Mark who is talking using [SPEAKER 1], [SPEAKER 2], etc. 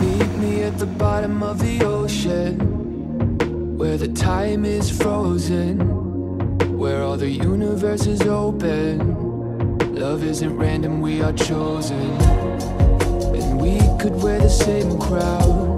[SPEAKER 1] Meet me at the bottom of the ocean Where the time is frozen Where all the universe is open. Love isn't random, we are chosen And we could wear the same crown